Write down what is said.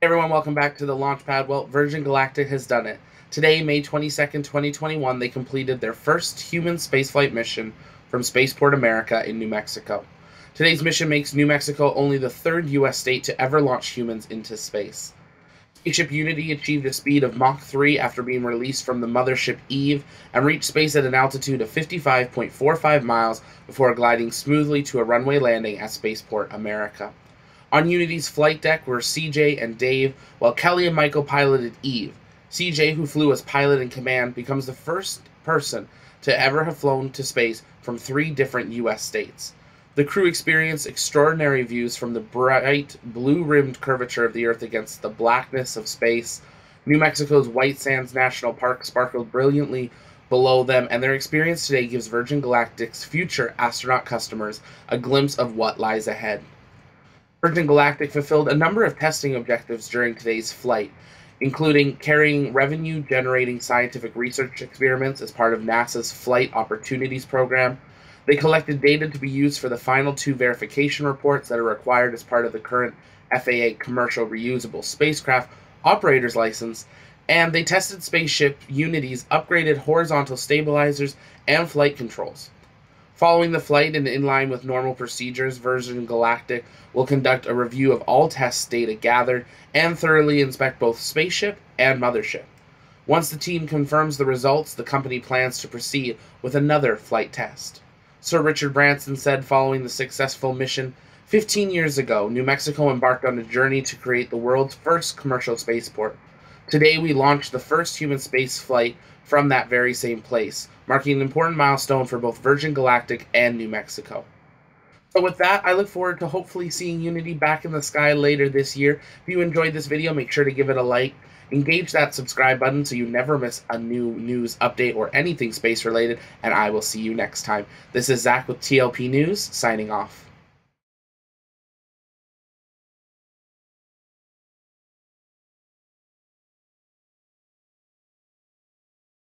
everyone, welcome back to the Launchpad. Well, Virgin Galactic has done it. Today, May 22nd, 2021, they completed their first human spaceflight mission from Spaceport America in New Mexico. Today's mission makes New Mexico only the third U.S. state to ever launch humans into space. Spaceship Unity achieved a speed of Mach 3 after being released from the mothership Eve and reached space at an altitude of 55.45 miles before gliding smoothly to a runway landing at Spaceport America. On Unity's flight deck were CJ and Dave, while Kelly and Michael piloted Eve. CJ, who flew as pilot in command, becomes the first person to ever have flown to space from three different U.S. states. The crew experienced extraordinary views from the bright blue rimmed curvature of the Earth against the blackness of space. New Mexico's White Sands National Park sparkled brilliantly below them, and their experience today gives Virgin Galactic's future astronaut customers a glimpse of what lies ahead. Virgin Galactic fulfilled a number of testing objectives during today's flight, including carrying revenue generating scientific research experiments as part of NASA's Flight Opportunities Program. They collected data to be used for the final two verification reports that are required as part of the current FAA Commercial Reusable Spacecraft Operator's License, and they tested Spaceship Unity's upgraded horizontal stabilizers and flight controls. Following the flight and in line with normal procedures, Virgin Galactic will conduct a review of all test data gathered and thoroughly inspect both spaceship and mothership. Once the team confirms the results, the company plans to proceed with another flight test. Sir Richard Branson said following the successful mission 15 years ago, New Mexico embarked on a journey to create the world's first commercial spaceport. Today, we launched the first human space flight from that very same place, marking an important milestone for both Virgin Galactic and New Mexico. So with that, I look forward to hopefully seeing Unity back in the sky later this year. If you enjoyed this video, make sure to give it a like. Engage that subscribe button so you never miss a new news update or anything space related, and I will see you next time. This is Zach with TLP News, signing off.